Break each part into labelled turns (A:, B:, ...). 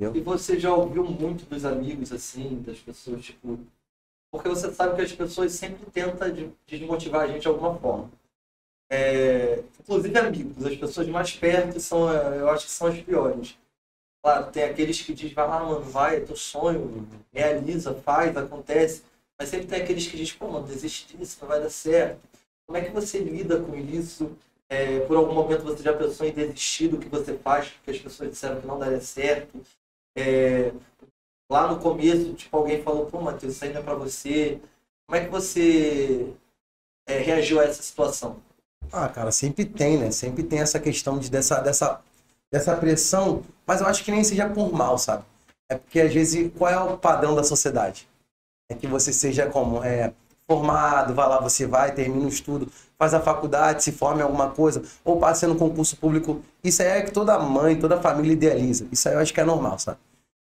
A: E você já ouviu muito dos amigos, assim, das pessoas, tipo. Porque você sabe que as pessoas sempre tentam desmotivar a gente de alguma forma. É, inclusive amigos, as pessoas mais perto são, eu acho que são as piores. Claro, tem aqueles que dizem, vai lá, mano, vai, é teu sonho, realiza, faz, acontece. Mas sempre tem aqueles que dizem, pô, mano, desiste disso, não vai dar certo. Como é que você lida com isso? É, por algum momento você já pensou em desistir do que você faz, porque as pessoas disseram que não daria certo? É, lá no começo, tipo, alguém falou, pô, Matheus, isso não é pra você. Como é que você é, reagiu a essa situação?
B: Ah, cara, sempre tem, né? Sempre tem essa questão de, dessa, dessa, dessa pressão, mas eu acho que nem seja por mal, sabe? É porque às vezes, qual é o padrão da sociedade? É que você seja como? É, formado, vai lá, você vai, termina o estudo, faz a faculdade, se forma em alguma coisa, ou passe no concurso público. Isso aí é que toda mãe, toda família idealiza. Isso aí eu acho que é normal, sabe?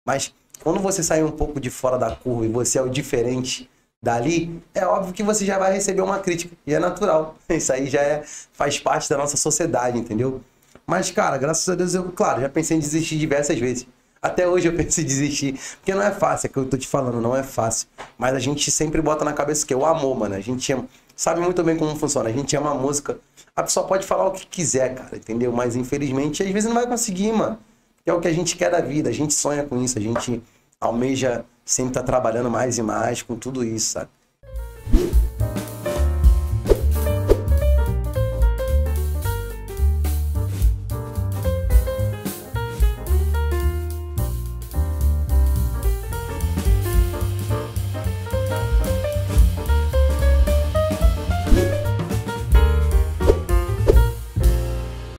B: Mas quando você sai um pouco de fora da curva e você é o diferente dali, é óbvio que você já vai receber uma crítica. E é natural. Isso aí já é, faz parte da nossa sociedade, entendeu? Mas, cara, graças a Deus, eu, claro, já pensei em desistir diversas vezes. Até hoje eu penso em desistir. Porque não é fácil, é que eu tô te falando, não é fácil. Mas a gente sempre bota na cabeça que é o amor, mano. A gente ama, sabe muito bem como funciona. A gente ama a música. A pessoa pode falar o que quiser, cara, entendeu? Mas infelizmente, às vezes não vai conseguir, mano. É o que a gente quer da vida. A gente sonha com isso. A gente almeja sempre estar tá trabalhando mais e mais com tudo isso, sabe?